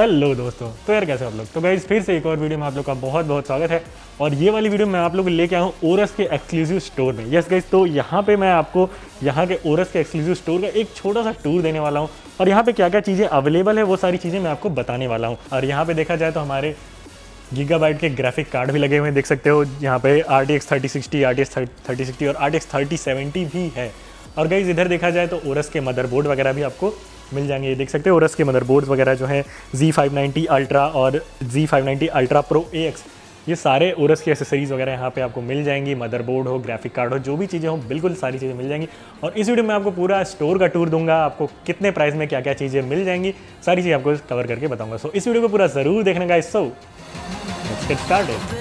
Hello दोस्तों तो यार कैसे आप लोग? तो गाइज़ फिर से एक और वीडियो में आप लोग का बहुत बहुत स्वागत है। और ये वाली वीडियो मैं आप लोग लेके आया हूँ ओरस के एक्सक्लूसिव स्टोर में। यस गाइज़ तो यहाँ पे मैं आपको, यहाँ के ओरस के एक्सक्लूसिव स्टोर का एक छोटा सा टूर देने वाला हूँ। और यहाँ पे क्या क्या चीज़ें अवेलेबल है, वो सारी चीज़ें मैं आपको बताने वाला हूँ। और यहाँ पे देखा जाए तो हमारे गीगाबाइट के ग्राफिक कार्ड भी लगे हुए हैं, देख सकते हो। यहाँ पे R T X thirty sixty R T X thirty sixty और R T X thirty seventy भी है। और गाइज़ इधर देखा जाए तो ओरस के मदरबोर्ड वगैरह भी आपको मिल जाएँगे। ये देख सकते हो के मदरबोर्ड्स वगैरह जो हैं जी फाइव अल्ट्रा और G five ninety ultra pro A X ये सारे ओरस की एसेसरीज़ वगैरह यहाँ पे आपको मिल जाएँगी। मदरबोर्ड हो ग्राफिक कार्ड हो, जो भी चीज़ें हो, बिल्कुल सारी चीज़ें मिल जाएँगी। और इस वीडियो में आपको पूरा स्टोर का टूर दूँगा, आपको कितने प्राइस में क्या क्या चीज़ें मिल जाएँगी, सारी चीज़ें आपको कवर करके बताऊँगा। सो इस वीडियो को पूरा ज़रूर देखने का इस सो गेट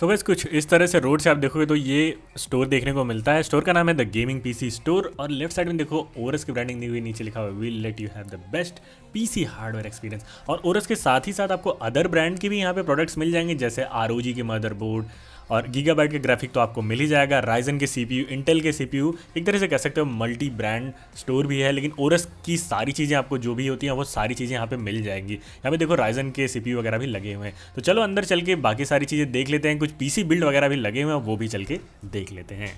सो so बस कुछ इस तरह से रोड से आप देखोगे तो ये स्टोर देखने को मिलता है। स्टोर का नाम है द गेमिंग पीसी स्टोर और लेफ़्ट साइड में देखो ओरस की ब्रांडिंग दी हुई, नीचे लिखा हुआ will let you have the best PC hardware experience और ओरस के साथ ही साथ आपको अदर ब्रांड की भी यहाँ पे प्रोडक्ट्स मिल जाएँगे, जैसे आर के मदरबोर्ड और गीगाबाइट के ग्राफिक तो आपको मिल ही जाएगा। राइजन के सीपीयू इंटेल के सीपीयू एक तरह से कह सकते हो मल्टी ब्रांड स्टोर भी है, लेकिन ओरस की सारी चीज़ें आपको जो भी होती हैं, वो सारी चीज़ें यहाँ पे मिल जाएँगी। यहाँ पे देखो राइजन के सीपीयू वगैरह भी लगे हुए हैं। तो चलो अंदर चल के बाकी सारी चीज़ें देख लेते हैं, कुछ पीसी बिल्ड वगैरह भी लगे हुए हैं, वो भी चल के देख लेते हैं।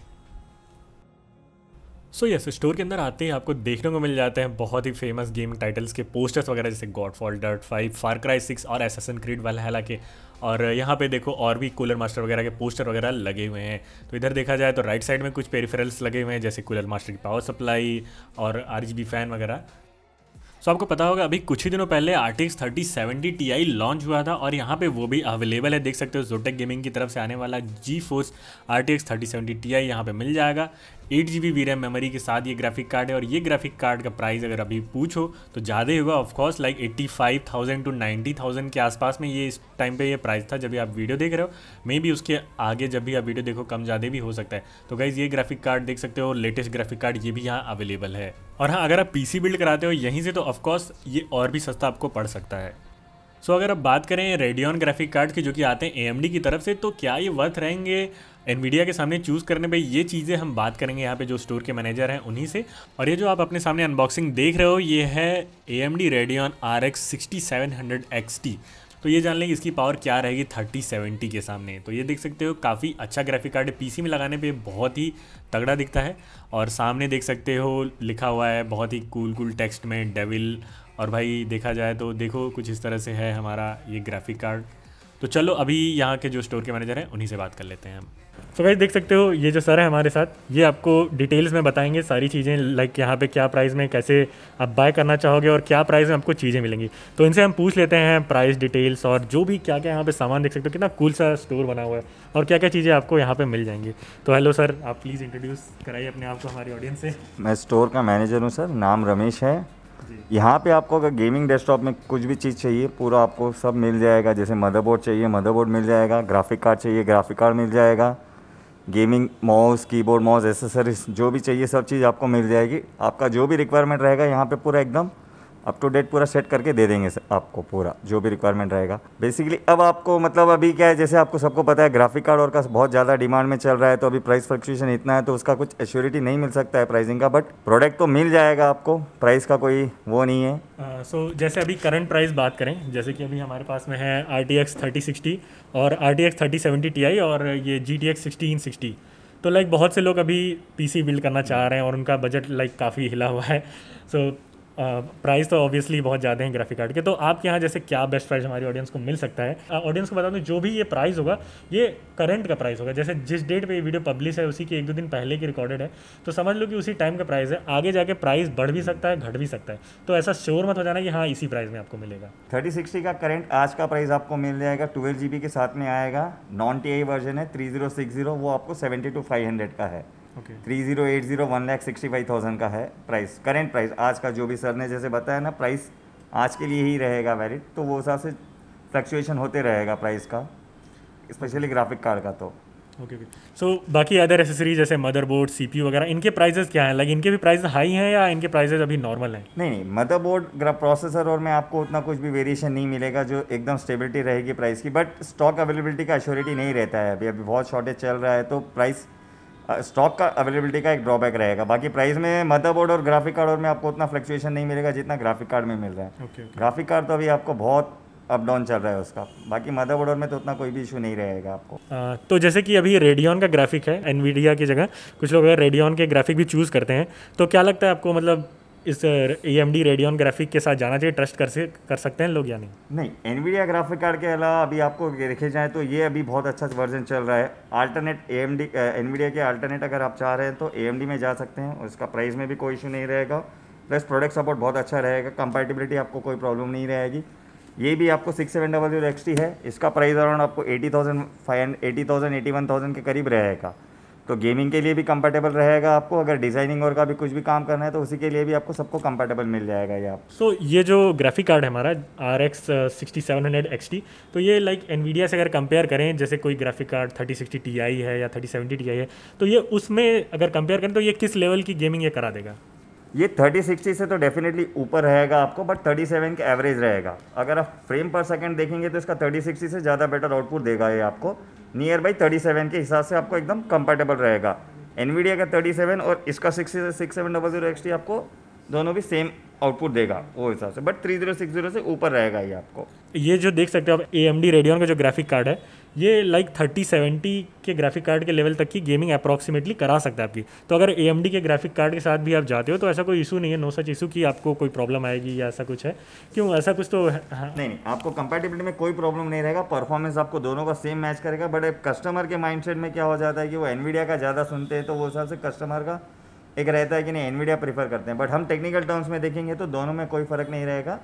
सो यस स्टोर के अंदर आते ही आपको देखने को मिल जाते हैं बहुत ही फ़ेमस गेमिंग टाइटल्स के पोस्टर्स वगैरह, जैसे Godfall Dirt five Far Cry six और एसएसन क्रीड वाला के। और यहाँ पे देखो और भी कूलर मास्टर वगैरह के पोस्टर वगैरह लगे हुए हैं। तो इधर देखा जाए तो राइट साइड में कुछ पेरिफेरल्स लगे हुए हैं, जैसे कूलर मास्टर की पावर सप्लाई और आरजीबी फ़ैन वगैरह। सो आपको पता होगा, अभी कुछ ही दिनों पहले R T X thirty seventy T I launch हुआ था और यहाँ पे वो भी अवेलेबल है। देख सकते हो जोटेक गेमिंग की तरफ़ से आने वाला GeForce R T X thirty seventy T I यहाँ पर मिल जाएगा। एट जी बी मेमोरी के साथ ये ग्राफिक कार्ड है और ये ग्राफिक कार्ड का प्राइस अगर अभी पूछो तो ज़्यादा ही होगा। Of course like eighty five thousand to ninety thousand के आसपास में ये इस टाइम पे ये प्राइस था जब भी आप वीडियो देख रहे हो। मे भी उसके आगे जब भी आप वीडियो देखो कम ज़्यादा भी हो सकता है। तो गाइज़ ये ग्राफिक कार्ड देख सकते हो लेटेस्ट ग्राफिक कार्ड ये भी यहाँ अवेलेबल है। और हाँ अगर आप पीसी बिल्ड कराते हो यहीं से तो ऑफकोर्स ये और भी सस्ता आपको पड़ सकता है। सो so, अगर आप बात करें रेडियन ग्राफिक कार्ड की जो कि आते हैं एएमडी की तरफ़ से तो क्या ये वर्थ रहेंगे? एनवीडिया के सामने चूज़ करने पे ये चीज़ें हम बात करेंगे यहाँ पे जो स्टोर के मैनेजर हैं उन्हीं से। और ये जो आप अपने सामने अनबॉक्सिंग देख रहे हो, ये है A M D Radeon R X sixty seven hundred X T तो ये जान लेंगे इसकी पावर क्या रहेगी थर्टी सेवेंटी के सामने। तो ये देख सकते हो, काफ़ी अच्छा ग्राफिक कार्ड है। पीसी में लगाने पे बहुत ही तगड़ा दिखता है। और सामने देख सकते हो, लिखा हुआ है बहुत ही कूल कूल टेक्स्ट में डेविल और भाई देखा जाए तो देखो कुछ इस तरह से है हमारा ये ग्राफिक कार्ड तो चलो अभी यहाँ के जो स्टोर के मैनेजर हैं, उन्हीं से बात कर लेते हैं हम। तो भाई देख सकते हो ये जो सर है हमारे साथ ये आपको डिटेल्स में बताएँगे सारी चीज़ें लाइक यहाँ पे क्या प्राइस में कैसे आप बाय करना चाहोगे और क्या प्राइस में आपको चीज़ें मिलेंगी। तो इनसे हम पूछ लेते हैं प्राइस डिटेल्स और जो भी क्या क्या यहाँ पे सामान देख सकते हो कितना कूल सा स्टोर बना हुआ है और क्या क्या चीज़ें आपको यहाँ पर मिल जाएँगी। तो हेलो सर आप प्लीज़ इंट्रोड्यूस कराइए अपने आप को हमारी ऑडियंस से। मैं स्टोर का मैनेजर हूँ सर नाम रमेश है। यहाँ पे आपको अगर गेमिंग डेस्कटॉप में कुछ भी चीज़ चाहिए पूरा आपको सब मिल जाएगा जैसे मदरबोर्ड चाहिए मदरबोर्ड मिल जाएगा ग्राफिक कार्ड चाहिए ग्राफिक कार्ड मिल जाएगा। Gaming mouse keyboard mouse accessories जो भी चाहिए सब चीज़ आपको मिल जाएगी। आपका जो भी रिक्वायरमेंट रहेगा, यहाँ पे पूरा एकदम अप टू डेट पूरा सेट करके दे देंगे सर आपको पूरा जो भी रिक्वायरमेंट रहेगा। बेसिकली अब आपको मतलब अभी क्या है जैसे आपको सबको पता है ग्राफिक कार्ड और का बहुत ज़्यादा डिमांड में चल रहा है तो अभी प्राइस फ्लक्चुएशन इतना है तो उसका कुछ एश्योरिटी नहीं मिल सकता है प्राइसिंग का बट प्रोडक्ट तो मिल जाएगा आपको प्राइस का कोई वो नहीं है। सो uh, so, जैसे अभी करंट प्राइस बात करें जैसे कि अभी हमारे पास में है R T X thirty sixty और R T X thirty seventy T I और ये G T X sixteen sixty. तो लाइक बहुत से लोग अभी पीसी बिल्ड करना चाह रहे हैं और उनका बजट लाइक काफ़ी हिला हुआ है। सो so, प्राइस तो ऑब्वियसली बहुत ज़्यादा है ग्राफिक कार्ड के तो आपके यहाँ जैसे क्या बेस्ट प्राइस हमारी ऑडियंस को मिल सकता है? ऑडियंस को बता दूँ, जो भी ये प्राइस होगा, ये करंट का प्राइस होगा। जैसे जिस डेट पे ये वीडियो पब्लिश है, उसी के एक दो दिन पहले की रिकॉर्डेड है तो समझ लो कि उसी टाइम का प्राइस है। आगे जाके प्राइस बढ़ भी सकता है, घट भी सकता है। तो ऐसा श्योर मत हो जाना कि हाँ इसी प्राइस में आपको मिलेगा। थर्टी सिक्सटी का करंट आज का प्राइस आपको मिल जाएगा ट्वेल्व जी के साथ में आएगा। नॉन TI वर्जन है थ्री ज़ीरो सिक्स ज़ीरो वो आपको सेवेंटी टू फाइव हंड्रेड का है। Three zero eight zero one lakh sixty five thousand का है प्राइस करेंट प्राइस आज का जो भी सर ने जैसे बताया ना प्राइस आज के लिए ही रहेगा वैलिड तो वो हिसाब से फ्लक्चुएशन होते रहेगा प्राइस का स्पेशली ग्राफिक कार्ड का तो। ओके ओके सो बाकी अदर एसेसरीज जैसे मदरबोर्ड सीपीयू वगैरह इनके प्राइजेस क्या हैं? लाइक इनके भी प्राइस हाई हैं या इनके प्राइसेस अभी नॉर्मल हैं? नहीं नहीं मदरबोर्ड प्रोसेसर और में आपको उतना कुछ भी वेरिएशन नहीं मिलेगा जो एकदम स्टेबिलिटी रहेगी प्राइस की बट स्टॉक अवेलेबिलिटी का अश्योरिटी नहीं रहता है। अभी अभी बहुत शॉर्टेज चल रहा है तो प्राइस स्टॉक का अवेलेबिलिटी का एक ड्रॉबैक रहेगा। बाकी प्राइस में मदरबोर्ड और ग्राफिक कार्ड और में आपको उतना फ्लक्चुएशन नहीं मिलेगा जितना ग्राफिक कार्ड में मिल रहा है। Okay, okay. ग्राफिक कार्ड तो अभी आपको बहुत अप डाउन चल रहा है उसका। बाकी मदरबोर्ड और में तो उतना कोई भी इशू नहीं रहेगा आपको। आ, तो जैसे कि अभी रेडियन का ग्राफिक है एनवीडिया की जगह। कुछ लोग अगर रेडियन के ग्राफिक भी चूज़ करते हैं तो क्या लगता है आपको? मतलब इस A M D Radeon graphic के साथ जाना चाहिए? ट्रस्ट कर से, कर सकते हैं लोग या नहीं? नहीं एनवीडिया ग्राफिक कार्ड के अलावा अभी आपको देखे जाए तो ये अभी बहुत अच्छा वर्जन चल रहा है। Alternate A M D Nvidia के अल्टरनेट अगर आप चाह रहे हैं तो ए एम डी में जा सकते हैं उसका प्राइस में भी कोई इशू नहीं रहेगा। प्लस प्रोडक्ट सपोर्ट बहुत अच्छा रहेगा कंपेटिबिलिटी आपको कोई प्रॉब्लम नहीं रहेगी। ये भी आपको six seven double zero X T है, इसका प्राइस अराउंड आपको eighty thousand five eighty thousand eighty one thousand के करीब रहेगा। तो गेमिंग के लिए भी कंफर्टेबल रहेगा आपको अगर डिज़ाइनिंग और का भी कुछ भी काम करना है तो उसी के लिए भी आपको सबको कंफर्टेबल मिल जाएगा ये आप। सो so, ये जो ग्राफिक कार्ड है हमारा R X sixty seven hundred X T तो ये लाइक एनवीडिया से अगर कंपेयर करें जैसे कोई graphic card thirty sixty T I है या थर्टी सेवेंटी टी आई है तो ये उसमें अगर कंपेयर करें तो ये किस लेवल की गेमिंग ये करा देगा? ये थर्टी सिक्सटी से तो डेफिनेटली ऊपर रहेगा आपको बट थर्टी सेवन के एवरेज रहेगा। अगर आप फ्रेम पर सेकंड देखेंगे तो इसका थर्टी सिक्सटी से ज़्यादा बेटर आउटपुट देगा ये आपको। नियर बाई थर्टी सेवन के हिसाब से आपको एकदम कंफर्टेबल रहेगा। एनवीडिया का थर्टी सेवन और इसका six six seven double zero X आपको दोनों भी सेम आउटपुट देगा वो हिसाब से। But three zero six zero से ऊपर रहेगा ये आपको। ये जो देख सकते हो आप ए एम डी रेडियन का जो ग्राफिक कार्ड है ये लाइक थर्टी सेवेंटी के ग्राफिक कार्ड के लेवल तक की गेमिंग अप्रॉक्सीमेटली करा सकता है आपकी। तो अगर ए एम डी के ग्राफिक कार्ड के साथ भी आप जाते हो तो ऐसा कोई इशू नहीं है नो सच इशू कि आपको कोई प्रॉब्लम आएगी या ऐसा कुछ है। क्यों? ऐसा कुछ तो हाँ नहीं नहीं आपको कंपैटिबिलिटी में कोई प्रॉब्लम नहीं रहेगा परफॉर्मेंस आपको दोनों का सेम मैच करेगा बट कस्टमर के माइंडसेट में क्या हो जाता है कि वो एनवीडिया का ज़्यादा सुनते हैं तो वो हिसाब से कस्टमर का एक रहता है कि नहीं एनवीडिया प्रीफर करते हैं। बट हम टेक्निकल टर्म्स में देखेंगे तो दोनों में कोई फ़र्क नहीं रहेगा।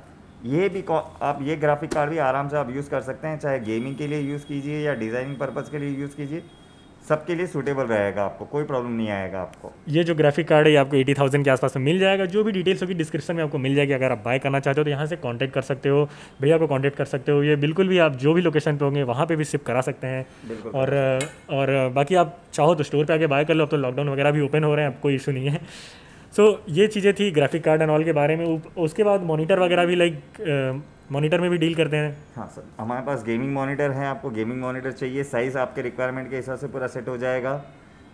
ये भी आप ये ग्राफिक कार्ड भी आराम से आप यूज़ कर सकते हैं, चाहे गेमिंग के लिए यूज़ कीजिए या डिज़ाइनिंग पर्पज़ के लिए यूज़ कीजिए। सबके लिए सूटेबल रहेगा आपको कोई प्रॉब्लम नहीं आएगा आपको। ये जो ग्राफिक कार्ड है ये आपको एटी थाउज़ेंड के आसपास में मिल जाएगा। जो भी डिटेल्स होगी डिस्क्रिप्शन में आपको मिल जाएगी। अगर आप बाय करना चाहते हो तो यहाँ से कांटेक्ट कर सकते हो। भैया को कांटेक्ट कर सकते हो। ये बिल्कुल भी आप जो भी लोकेशन पे होंगे वहाँ पर भी शिप करा सकते हैं। और और बाकी आप चाहो तो स्टोर पर आके बाय कर लो। अब तो लॉकडाउन वगैरह भी ओपन हो रहे हैं अब कोई इशू नहीं है। सो ये चीज़ें थी ग्राफिक कार्ड एंड ऑल के बारे में। उसके बाद मॉनिटर वगैरह भी लाइक मॉनिटर में भी डील करते हैं। हाँ सर हमारे पास गेमिंग मॉनिटर है आपको गेमिंग मॉनिटर चाहिए साइज़ आपके रिक्वायरमेंट के हिसाब से पूरा सेट हो जाएगा।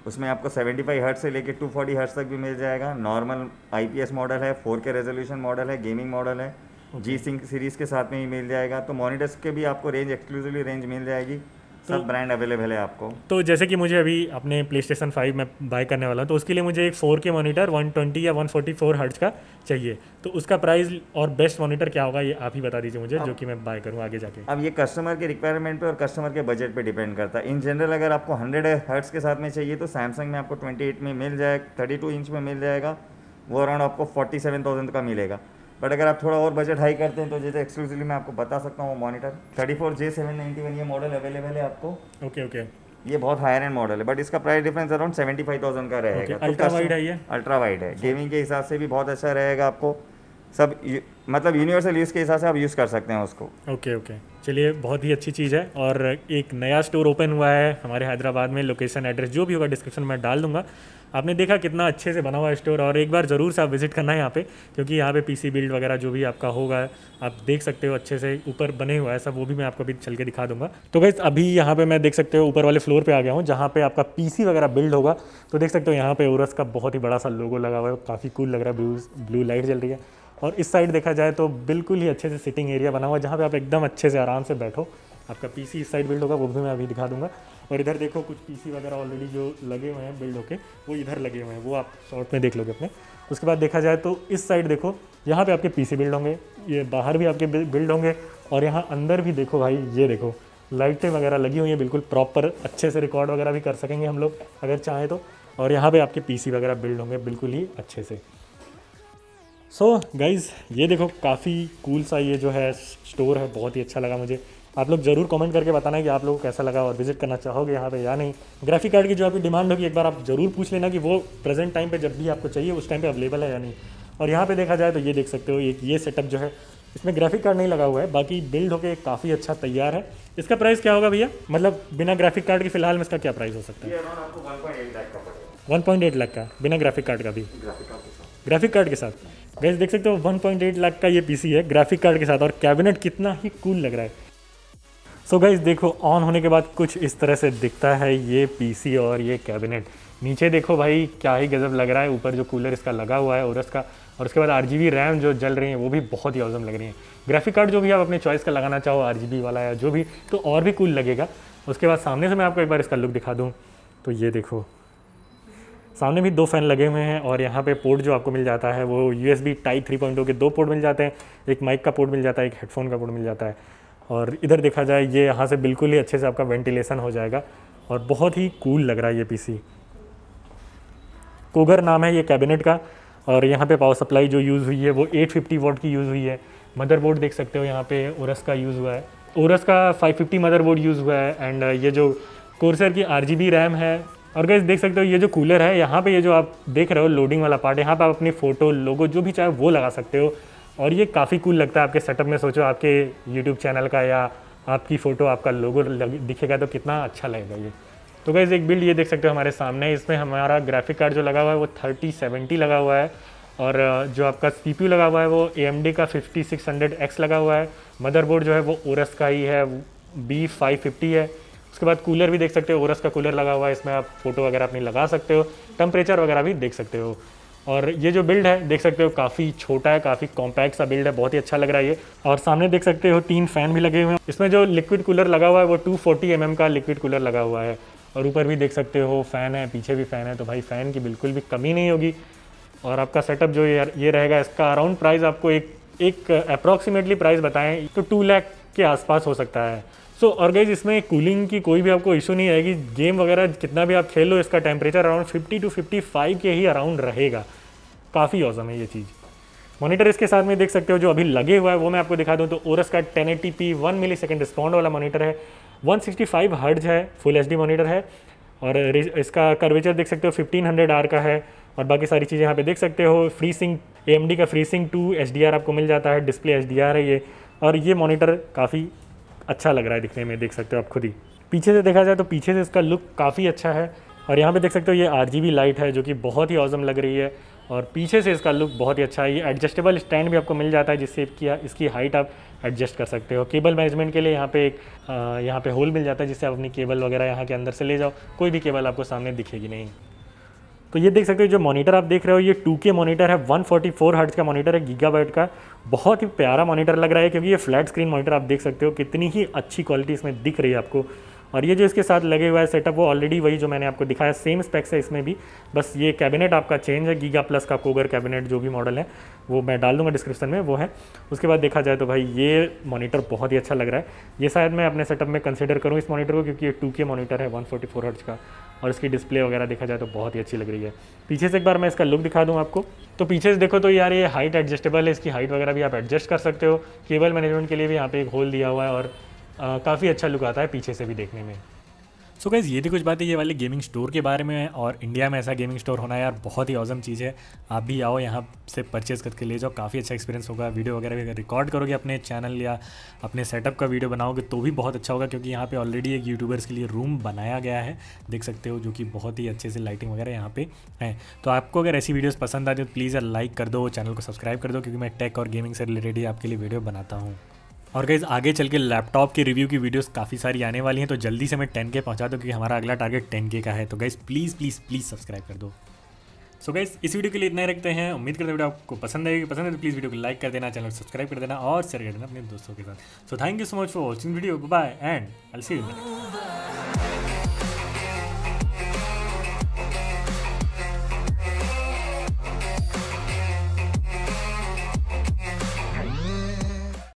उसमें आपको 75 फाइव हर्ट से लेकर 240 फोर्टी हर्ट तक भी मिल जाएगा। नॉर्मल आईपीएस मॉडल है फोर के रेजोल्यूशन मॉडल है गेमिंग मॉडल है। जी सिंक सीरीज़ के साथ में ही मिल जाएगा। तो मॉनिटर्स के भी आपको रेंज एक्सक्लूसिवली रेंज मिल जाएगी। सब ब्रांड अवेलेबल है आपको। तो जैसे कि मुझे अभी अपने प्ले स्टेशन फाइव में बाय करने वाला हूँ तो उसके लिए मुझे एक four K monitor one twenty या वन फोर्टी फोर हर्ट्स का चाहिए। तो उसका प्राइस और बेस्ट मोनीटर क्या होगा ये आप ही बता दीजिए मुझे जो कि मैं बाय करूँ आगे जाके। अब ये कस्टमर के रिक्वायरमेंट पे और कस्टमर के बजट पे डिपेंड करता है। इन जनरल अगर आपको 100 हर्ट्स के साथ में चाहिए तो सैमसंग में आपको 28 में मिल जाए 32 इंच में मिल जाएगा वो अराउंड आपको 47,000 का मिलेगा। बट अगर आप थोड़ा और बजट हाई करते हैं तो जैसे एक्सक्लूसिवली मैं आपको बता सकता हूँ वो monitor thirty four J seven ninety one ये मॉडल अवेलेबल है आपको। ओके ओके ये बहुत हायर एंड मॉडल है बट इसका price difference around seventy five thousand का रहेगा। अल्ट्रा वाइड है ये? अल्ट्रा वाइड है। गेमिंग के हिसाब से भी बहुत अच्छा रहेगा आपको। सब मतलब यूनिवर्सल यूज़ के हिसाब से आप यूज़ कर सकते हैं उसको। Okay okay. चलिए, बहुत ही अच्छी चीज़ है और एक नया स्टोर ओपन हुआ है हमारे हैदराबाद में लोकेशन एड्रेस जो भी होगा डिस्क्रिप्शन में डाल दूँगा। आपने देखा कितना अच्छे से बना हुआ है स्टोर और एक बार ज़रूर से आप विज़िट करना है यहाँ पे, क्योंकि यहाँ पे पीसी बिल्ड वगैरह जो भी आपका होगा, आप देख सकते हो अच्छे से ऊपर बने हुआ है सब, वो भी मैं आपको अभी चल के दिखा दूँगा। तो गैस अभी यहाँ पे मैं देख सकते हो ऊपर वाले फ्लोर पे आ गया हूँ, जहाँ पे आपका पीसी वगैरह बिल्ड होगा। तो देख सकते हो यहाँ पे ओरस का बहुत ही बड़ा सा लोगो लगा हुआ है, काफ़ी कूल लग रहा है ब्लू ब्लू लाइट जल रही है। और इस साइड देखा जाए तो बिल्कुल ही अच्छे से सिटिंग एरिया बना हुआ है, जहाँ पे आप एकदम अच्छे से आराम से बैठो। आपका पीसी इस साइड बिल्ड होगा, वो भी मैं अभी दिखा दूँगा। और इधर देखो कुछ पीसी वगैरह ऑलरेडी जो लगे हुए हैं बिल्ड होके, वो इधर लगे हुए हैं, वो आप शॉर्ट में देख लोगे अपने। उसके बाद देखा जाए तो इस साइड देखो, यहाँ पे आपके पीसी बिल्ड होंगे, ये बाहर भी आपके बिल्ड होंगे, और यहाँ अंदर भी देखो भाई, ये देखो लाइटें वगैरह लगी हुई हैं, बिल्कुल प्रॉपर अच्छे से रिकॉर्ड वगैरह भी कर सकेंगे हम लोग, अगर चाहें तो। और यहाँ पे आपके पीसी वगैरह बिल्ड होंगे, बिल्कुल ही अच्छे से। सो so, गाइज़ ये देखो काफ़ी कूल सा ये जो है स्टोर है बहुत ही अच्छा लगा मुझे। आप लोग ज़रूर कमेंट करके बताना कि आप लोगों को कैसा लगा और विज़िट करना चाहोगे यहाँ पे या नहीं। ग्राफिक कार्ड की जो आपकी डिमांड होगी एक बार आप ज़रूर पूछ लेना कि वो प्रेजेंट टाइम पे जब भी आपको चाहिए उस टाइम पे अवेलेबल है या नहीं। और यहाँ पे देखा जाए तो ये देख सकते हो एक ये सेटअप जो है इसमें ग्राफिक कार्ड नहीं लगा हुआ है बाकी बिल्ड होके काफ़ी अच्छा तैयार है। इसका प्राइस क्या होगा भैया? मतलब बिना ग्राफिक कार्ड के फ़िलहाल में इसका क्या प्राइस हो सकता है? वन पॉइंट आपको 1.8 लाख का पड़ेगा। 1.8 लाख का बिना ग्राफिक कार्ड का भी। ग्राफिक कार्ड के साथ। गैस देख सकते हो 1.8 लाख का ये पीसी है ग्राफिक कार्ड के साथ, और कैबिनेट कितना ही कूल लग रहा है। सो गाइज़ देखो ऑन होने के बाद कुछ इस तरह से दिखता है ये पीसी और ये कैबिनेट नीचे देखो भाई, क्या ही गज़ब लग रहा है, ऊपर जो कूलर इसका लगा हुआ है ओरस का और उसके बाद आरजीबी रैम जो जल रही है, वो भी बहुत ही औसम लग रही है। ग्राफिक कार्ड जो भी आप अपने चॉइस का लगाना चाहो आरजीबी वाला या जो भी तो और भी कूल लगेगा। उसके बाद सामने से मैं आपको एक बार इसका लुक दिखा दूँ। तो ये देखो सामने भी दो फ़ैन लगे हुए हैं और यहाँ पे पोर्ट जो आपको मिल जाता है वो U S B type three point के दो पोर्ट मिल जाते हैं। एक माइक का पोर्ट मिल जाता है, एक हेडफोन का पोर्ट मिल जाता है। और इधर देखा जाए, ये यहाँ से बिल्कुल ही अच्छे से आपका वेंटिलेशन हो जाएगा और बहुत ही कूल लग रहा है ये पीसी कोगर नाम है ये कैबिनेट का और यहाँ पे पावर सप्लाई जो यूज़ हुई है वो 850 वॉट की यूज़ हुई है। मदरबोर्ड देख सकते हो यहाँ पे ओरस का यूज़ हुआ है। ओरस का 550 मदरबोर्ड यूज़ हुआ है एंड ये जो कोर्सर की आरजीबी रैम है और गैस देख सकते हो, ये जो कूलर है, यहाँ पे ये जो आप देख रहे हो लोडिंग वाला पार्ट यहाँ पे आप अपनी फ़ोटो लोगो जो भी चाहे वो लगा सकते हो। और ये काफ़ी कूल लगता है आपके सेटअप में, सोचो आपके यूट्यूब चैनल का या आपकी फ़ोटो आपका लोगो, दिखेगा तो कितना अच्छा लगेगा ये। तो गैस एक बिल्ड ये देख सकते हो हमारे सामने, इसमें हमारा ग्राफिक कार्ड जो लगा हुआ है, वो थर्टी सेवेंटी लगा हुआ है। और जो आपका सीपीयू लगा हुआ है, वो एएमडी का फिफ्टी सिक्स हंड्रेड एक्स लगा हुआ है। मदरबोर्ड जो है, वो ओरस का ही है बी फाइव फिफ्टी है। उसके बाद कूलर भी देख सकते हो ओरस का कूलर लगा हुआ है, इसमें आप फ़ोटो वगैरह अपनी लगा सकते हो टेम्परेचर वगैरह भी देख सकते हो। और ये जो बिल्ड है, देख सकते हो, काफ़ी छोटा है, काफ़ी कॉम्पैक्ट सा बिल्ड है, बहुत ही अच्छा लग रहा है ये। और सामने देख सकते हो, तीन फ़ैन भी लगे हुए हैं। इसमें जो लिक्विड कूलर लगा हुआ है, वो 240 फोर्टी mm का लिक्विड कूलर लगा हुआ है। और ऊपर भी देख सकते हो फ़ैन है, पीछे भी फ़ैन है तो भाई फ़ैन की बिल्कुल भी कमी नहीं होगी। और आपका सेटअप जो ये ये रहेगा, इसका अराउंड प्राइस आपको एक एक अप्रॉक्सीमेटली प्राइस बताएँ तो टू लैख के आसपास हो सकता है। सो so, और गाइज़ इसमें कूलिंग की कोई भी आपको इशू नहीं आएगी। गेम वगैरह जितना भी आप खेल लो इसका टेम्परेचर अराउंड 50 टू 55 के ही अराउंड रहेगा। काफ़ी औसम है ये चीज़। मॉनिटर इसके साथ में देख सकते हो जो अभी लगे हुआ है वो मैं आपको दिखा दूँ तो ओरस का ten eighty P one millisecond respond वाला मॉनिटर है। 165 हर्ट्ज है फुल एच मॉनिटर है। और इसका कर्वेचर देख सकते हो 1500 आर का है। और बाकी सारी चीज़ें यहाँ पे देख सकते हो फ्री सिंग ए का फ्री सिंग टू एच आपको मिल जाता है डिस्प्ले एचडीआर है ये। और ये मॉनिटर काफ़ी अच्छा लग रहा है दिखने में, देख सकते हो आप खुद ही। पीछे से देखा जाए तो पीछे से इसका लुक काफ़ी अच्छा है। और यहाँ पे देख सकते हो ये आरजीबी लाइट है, जो कि बहुत ही औज़म लग रही है। और पीछे से इसका लुक बहुत ही अच्छा है। ये एडजस्टेबल स्टैंड भी आपको मिल जाता है, जिससे इसकी इसकी हाइट आप एडजस्ट कर सकते हो। केबल मैनेजमेंट के लिए यहाँ पे एक यहाँ पे होल मिल जाता है, जिससे आप अपनी केबल वगैरह यहाँ के अंदर से ले जाओ। कोई भी केबल आपको सामने दिखेगी नहीं। तो ये देख सकते हो, जो मॉनिटर आप देख रहे हो, ये 2K मॉनिटर है 144 फोर्टी का मॉनिटर है गीगाबाइट का। बहुत ही प्यारा मॉनिटर लग रहा है, क्योंकि ये फ्लैट स्क्रीन मॉनिटर आप देख सकते हो, कितनी ही अच्छी क्वालिटी इसमें दिख रही है आपको। और ये जो इसके साथ लगे हुआ है सेटअप वो ऑलरेडी वही जो मैंने आपको दिखाया सेम स्पेक्स है इसमें भी। बस ये कैबिनेट आपका चेंज है गीगा प्लस का कोगर कैबिनेट जो भी मॉडल है, वो मैं डाल दूँगा डिस्क्रिप्शन में, वो है। उसके बाद देखा जाए तो भाई, ये मॉनिटर बहुत ही अच्छा लग रहा है। ये शायद मैं अपने सेटअप में कंसिडर करूँ इस मॉनिटर को, क्योंकि ये टू के मॉनिटर है वन फोर्टी फोर हर्ट्स का। और इसकी डिस्प्ले वगैरह देखा जाए तो बहुत ही अच्छी लग रही है। पीछे से एक बार मैं इसका लुक दिखा दूँ आपको। तो पीछे से देखो तो यार ये हाइट एडजस्टेबल है, इसकी हाइट वगैरह भी आप एडजस्ट कर सकते हो। केबल मैनेजमेंट के लिए भी यहाँ पे एक होल दिया हुआ है और काफ़ी अच्छा लुक आता है पीछे से भी देखने में। सो so गाइज़ ये थी कुछ बातें ये वाले गेमिंग स्टोर के बारे में और इंडिया में ऐसा गेमिंग स्टोर होना यार बहुत ही औसम चीज़ है। आप भी आओ यहाँ से परचेज़ करके ले जाओ, काफ़ी अच्छा एक्सपीरियंस होगा। वीडियो वगैरह भी अगर रिकॉर्ड करोगे अपने चैनल या अपने सेटअप का वीडियो बनाओगे तो भी बहुत अच्छा होगा क्योंकि यहाँ पर ऑलरेडी एक यूट्यूबर्स के लिए रूम बनाया गया है, देख सकते हो, जो कि बहुत ही अच्छे से लाइटिंग वगैरह यहाँ पे है। तो आपको अगर ऐसी वीडियोज़ पसंद आती है तो प्लीज़ लाइक कर दो चैनल को सब्सक्राइब कर दो, क्योंकि मैं टेक और गेमिंग से रिलेटेड ही आपके लिए वीडियो बनाता हूँ। और गाइज़ आगे चल के लैपटॉप के रिव्यू की वीडियोस काफ़ी सारी आने वाली हैं तो जल्दी से मैं टेन के पहुँचा दूँ, क्योंकि हमारा अगला टारगेट टेन के का है। तो guys please please please subscribe कर दो। सो so गाइज़ इस वीडियो के लिए इतना ही रखते हैं। उम्मीद करते हैं वीडियो आपको पसंद आएगी। पसंद है तो प्लीज़ वीडियो को लाइक कर देना चैनल को सब्सक्राइब कर देना और शेयर कर देना अपने दोस्तों के साथ। So thank you so much for watching video bye and I'll see